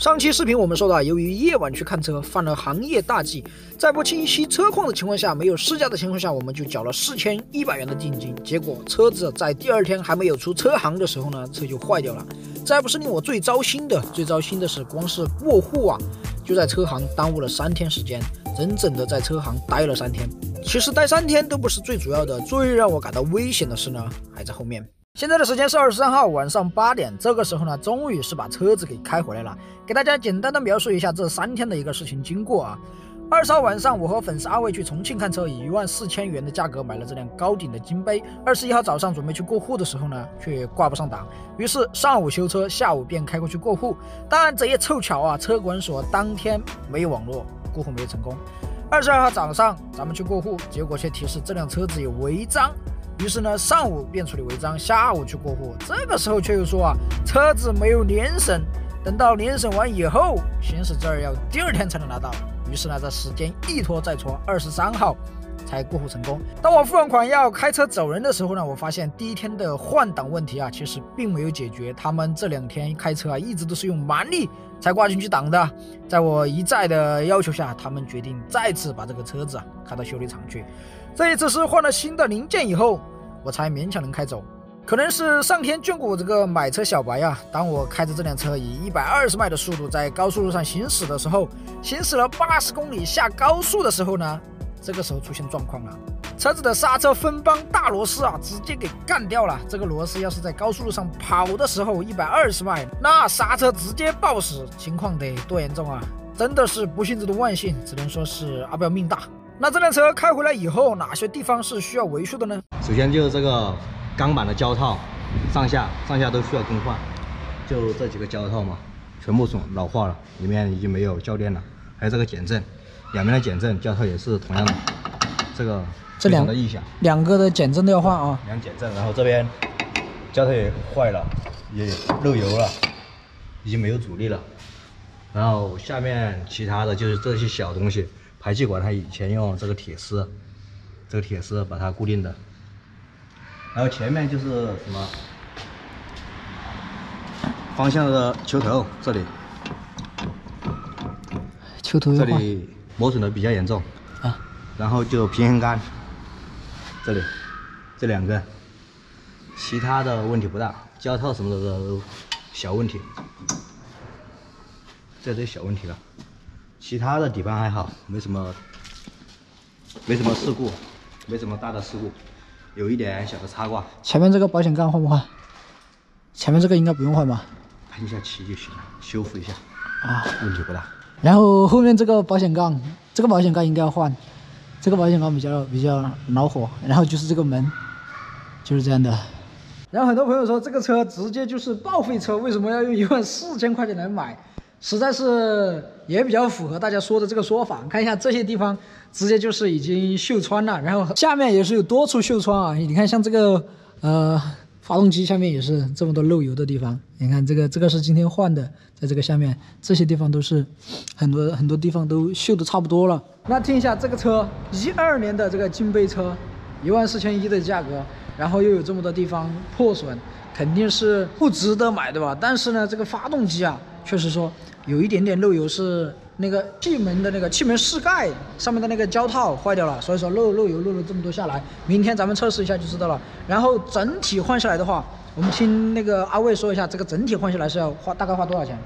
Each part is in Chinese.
上期视频我们说到，由于夜晚去看车犯了行业大忌，在不清晰车况的情况下，没有试驾的情况下，我们就缴了四千一百元的定金。结果车子在第二天还没有出车行的时候呢，车就坏掉了。再不是令我最糟心的，最糟心的是光是过户啊，就在车行耽误了三天时间，整整的在车行待了三天。其实待三天都不是最主要的，最让我感到危险的事呢，还在后面。现在的时间是二十三号晚上八点，这个时候呢，终于是把车子给开回来了。给大家简单的描述一下这三天的一个事情经过啊。二十号晚上，我和粉丝阿卫去重庆看车，以一万四千元的价格买了这辆高顶的金杯。二十一号早上准备去过户的时候呢，却挂不上档，于是上午修车，下午便开过去过户。但这也凑巧啊，车管所当天没有网络，过户没有成功。二十二号早上咱们去过户，结果却提示这辆车子有违章。于是呢，上午便处理违章，下午去过户。这个时候却又说啊，车子没有年审，等到年审完以后，行驶证要第二天才能拿到。于是呢，这时间一拖再拖，二十三号才过户成功。当我付完款要开车走人的时候呢，我发现第一天的换挡问题啊，其实并没有解决。他们这两天开车啊，一直都是用蛮力才挂进去档的。在我一再的要求下，他们决定再次把这个车子啊开到修理厂去。这一次是换了新的零件以后。我才勉强能开走，可能是上天眷顾我这个买车小白呀。当我开着这辆车以一百二十迈的速度在高速路上行驶的时候，行驶了八十公里下高速的时候呢，这个时候出现状况了，车子的刹车分帮大螺丝啊，直接给干掉了。这个螺丝要是在高速路上跑的时候一百二十迈，那刹车直接爆死，情况得多严重啊！真的是不幸中的万幸，只能说是阿彪命大。那这辆车开回来以后，哪些地方是需要维修的呢？首先就是这个钢板的胶套，上下上下都需要更换。就这几个胶套嘛，全部损老化了，里面已经没有铰链了。还有这个减震，两边的减震胶套也是同样的。这个这两个异响，两个的减震都要换啊。两减震，然后这边胶套也坏了，也漏油了，已经没有阻力了。然后下面其他的就是这些小东西。排气管它以前用这个铁丝，这个铁丝把它固定的，然后前面就是什么方向的球头这里，球头这里磨损的比较严重。啊，然后就平衡杆。这里。这两根，其他的问题不大，胶套什么的都小问题，这都小问题了。其他的底盘还好，没什么，没什么事故，没什么大的事故，有一点小的擦挂。前面这个保险杠换不换？前面这个应该不用换吧？喷一下漆就行了，修复一下。啊，问题不大。然后后面这个保险杠，这个保险杠应该要换，这个保险杠比较比较恼火。然后就是这个门，就是这样的。然后很多朋友说这个车直接就是报废车，为什么要用一万四千块钱来买？实在是也比较符合大家说的这个说法。看一下这些地方，直接就是已经锈穿了，然后下面也是有多处锈穿啊。你看，像这个呃发动机下面也是这么多漏油的地方。你看这个，这个是今天换的，在这个下面这些地方都是很多很多地方都锈的差不多了。那听一下这个车，一二年的这个金杯车，一万四千一的价格，然后又有这么多地方破损，肯定是不值得买，对吧？但是呢，这个发动机啊，确实说。有一点点漏油，是那个气门的那个气门室盖上面的那个胶套坏掉了，所以说漏漏油漏了这么多下来。明天咱们测试一下就知道了。然后整体换下来的话，我们听那个阿卫说一下，这个整体换下来是要花大概花多少钱？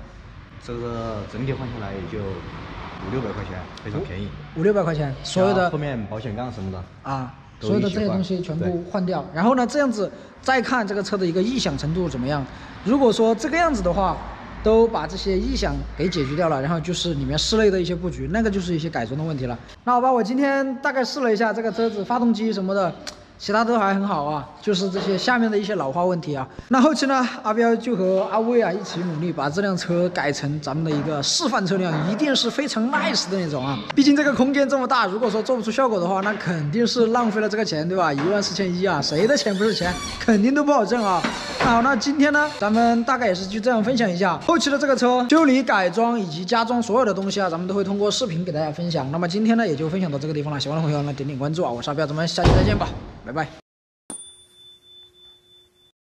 这个整体换下来也就五六百块钱，非常便宜。五六百块钱，所有的后面保险杠什么的啊，所有的这些东西全部换掉。然后呢，这样子再看这个车的一个异响程度怎么样？如果说这个样子的话。都把这些异响给解决掉了，然后就是里面室内的一些布局，那个就是一些改装的问题了。那好吧，我今天大概试了一下这个车子发动机什么的。其他都还很好啊，就是这些下面的一些老化问题啊。那后期呢，阿彪就和阿威啊一起努力，把这辆车改成咱们的一个示范车辆，一定是非常 nice 的那种啊。毕竟这个空间这么大，如果说做不出效果的话，那肯定是浪费了这个钱，对吧？一万四千一啊，谁的钱不是钱？肯定都不好挣啊。好，那今天呢，咱们大概也是就这样分享一下后期的这个车修理、改装以及加装所有的东西啊，咱们都会通过视频给大家分享。那么今天呢，也就分享到这个地方了。喜欢的朋友呢，点点关注啊，我是阿彪，咱们下期再见吧。Bye bye.